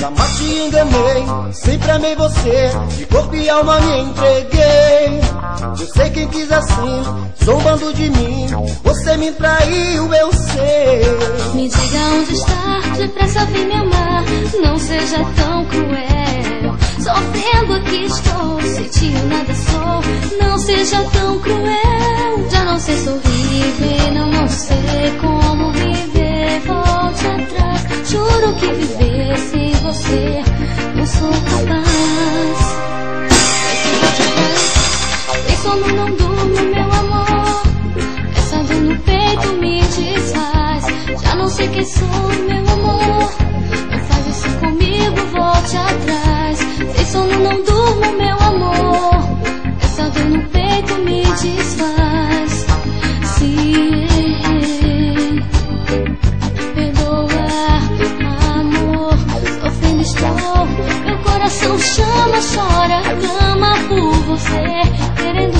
Jamais te enganei, sempre amei você, de corpo e alma me entreguei. Eu sei quem quis assim, zombando de mim, você me traiu, eu sei. Me diga onde está, depressa vem me amar, não seja tão cruel. Sofrendo aqui estou, sentindo nada sou, não seja tão cruel. Já não sei sorrir, não, não sei como viver, volte atrás. Juro que viver você não sou capaz. Tem sono, não durmo, meu amor. Essa dor no peito me desfaz. Já não sei quem sou, meu amor. Não faz isso comigo, volte atrás. Sem sono, não durmo, chora, clama por você, querendo.